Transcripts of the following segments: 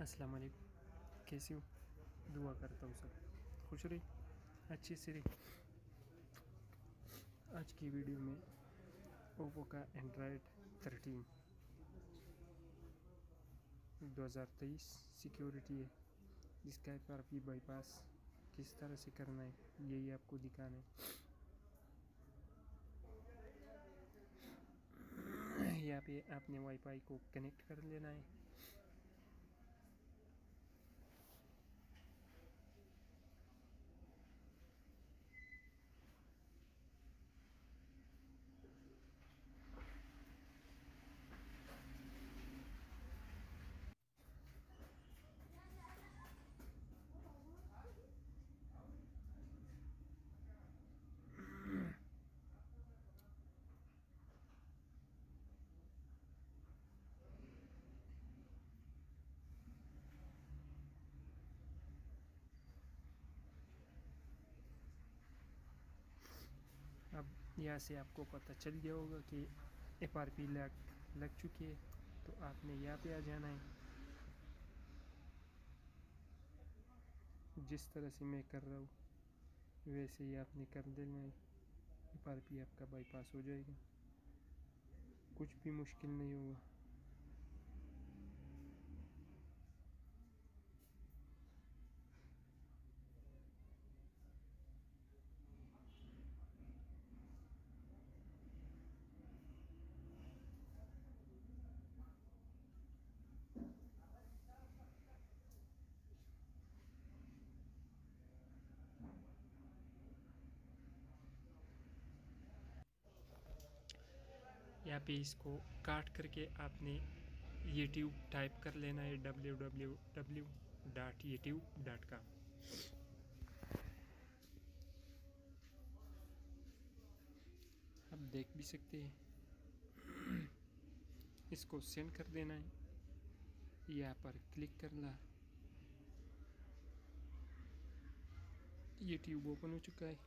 अस्सलाम वालेकुम। कैसे हो? दुआ करता हूँ सब। खुश रही अच्छी से रही आज की वीडियो में ओप्पो का एंड्रॉयड 13 2023 सिक्योरिटी है। जिसका एक बार भी बाईपास किस तरह से करना है, यही आपको दिखाना है। यहाँ पे आपने वाईफाई को कनेक्ट कर लेना है अब यहाँ से आपको पता चल गया होगा कि एफ़ आर पी लग लग चुकी है तो आपने यहाँ पे आ जाना है। जिस तरह से मैं कर रहा हूँ, वैसे ही आपने कर देना है। एफ़ आर पी आपका बाईपास हो जाएगा। कुछ भी मुश्किल नहीं होगा। यहाँ पे इसको काट करके आपने यूट्यूब टाइप कर लेना है W W W dot YouTube dot com आप देख भी सकते हैं। इसको सेंड कर देना है। यहाँ पर क्लिक करना। यूट्यूब ओपन हो चुका है।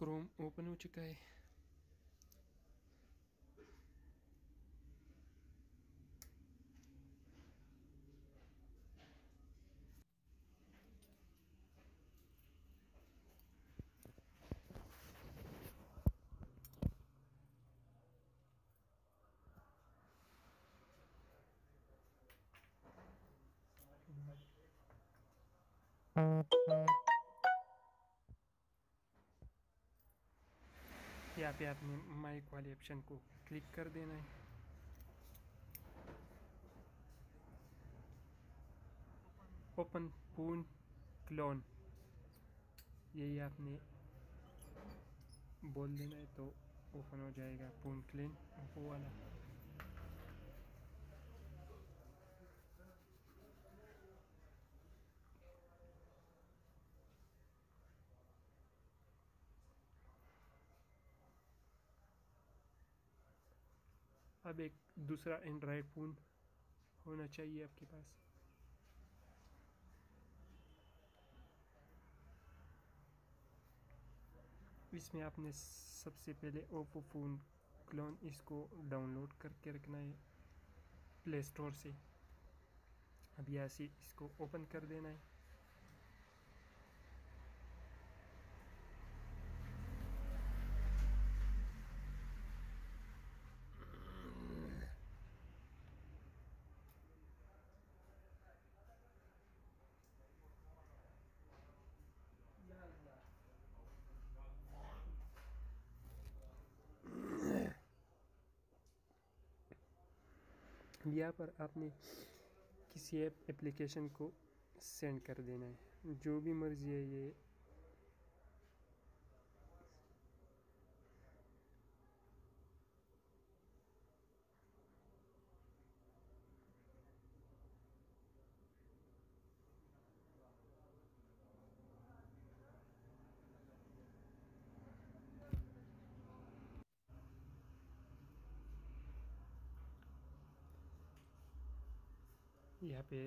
क्रोम ओपन हो चुका है यहाँ पे आपने माइक वाले ऑप्शन को क्लिक कर देना है। ओपन पून क्लोन यही आपने बोल देना है तो ओपन हो जाएगा पून क्लीन वो वाला। अब एक दूसरा एंड्रॉयड फ़ोन होना चाहिए आपके पास। इसमें आपने सबसे पहले ओप्पो फ़ोन क्लोन इसको डाउनलोड करके रखना है प्ले स्टोर से। अब यहाँ से इसको ओपन कर देना है। यहाँ पर आपने किसी ऐप एप्लीकेशन को सेंड कर देना है। जो भी मर्ज़ी है ये यहाँ पे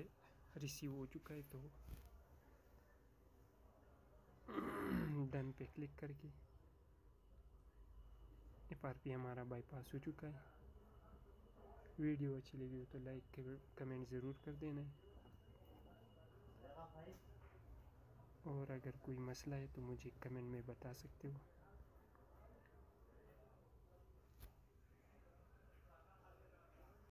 रिसीव हो चुका है तो डन पे क्लिक करके एफ़ आर पी हमारा बाईपास हो चुका है। वीडियो अच्छी लगी हो तो लाइक कमेंट ज़रूर कर देना। और अगर कोई मसला है तो मुझे कमेंट में बता सकते हो।